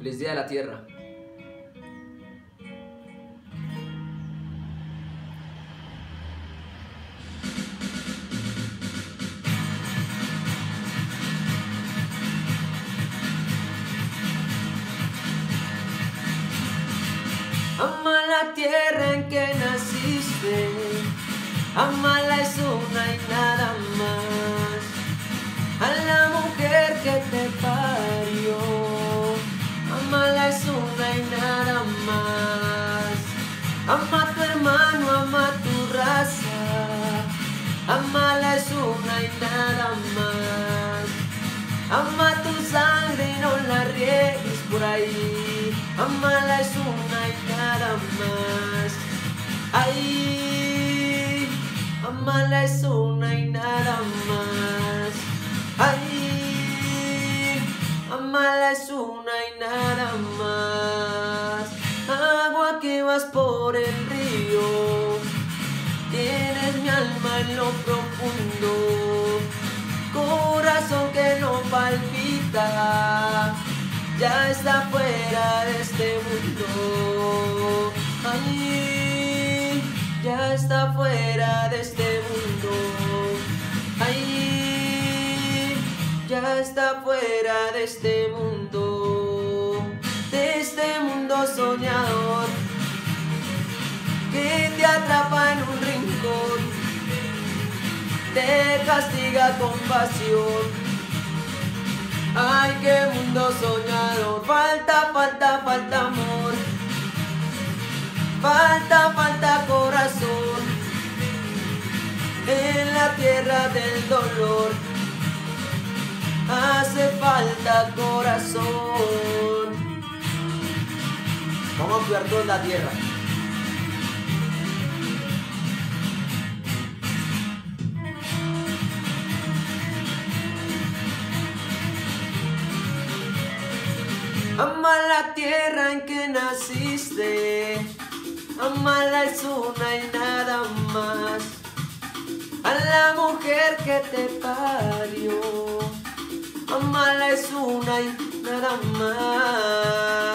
Feliz Día de la Tierra. Ama la tierra en que naciste, amala es una y nada Ama tu hermano, ama tu raza, amala es una y nada más. Ama tu sangre y no la riegues por ahí. Amala es una y nada más. Ay, amala es una y nada más. Ay, amala es una y nada más. Vas por el río, tienes mi alma en lo profundo. Corazón que no palpita ya está fuera de este mundo. Ay, ya está fuera de este mundo. Ay, ya está fuera de este mundo. Te castiga con pasión Ay, qué mundo soñado. Falta, falta, falta amor. Falta, falta corazón. En la tierra del dolor. Hace falta corazón. Vamos a cuidar toda la tierra. Ama la tierra en que naciste, amala es una y nada más. A la mujer que te parió, amala es una y nada más.